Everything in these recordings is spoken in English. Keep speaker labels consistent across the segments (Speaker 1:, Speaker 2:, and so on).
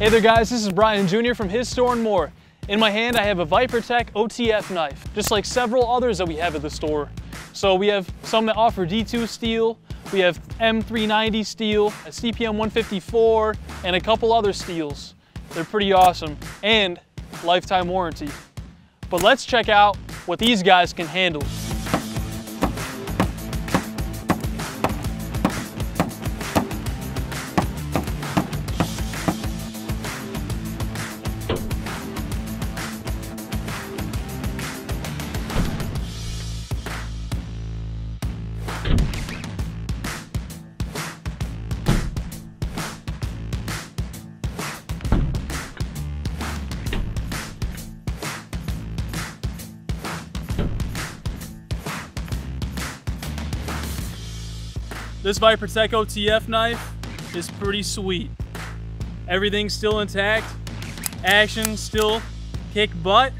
Speaker 1: Hey there guys, this is Bryan Jr. from His Store and More. In my hand I have a Viper Tec OTF knife, just like several others that we have at the store. So we have some that offer D2 steel, we have M390 steel, a CPM 154, and a couple other steels. They're pretty awesome, and lifetime warranty. But let's check out what these guys can handle. This Viper Tec OTF knife is pretty sweet. Everything's still intact. Action still kick butt.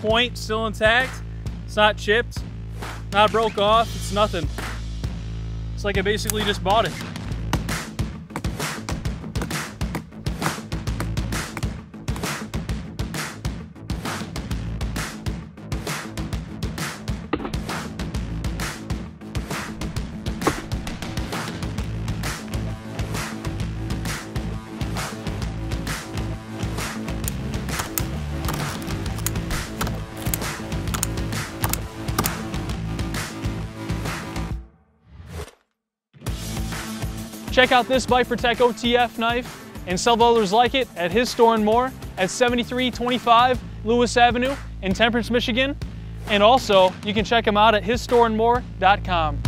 Speaker 1: Point still intact. It's not chipped, not broke off, it's nothing. It's like I basically just bought it. Check out this Viper Tec OTF knife and several others like it at his store and more at 7325 Lewis Avenue in Temperance, Michigan. And also, you can check him out at hisstoreandmore.com.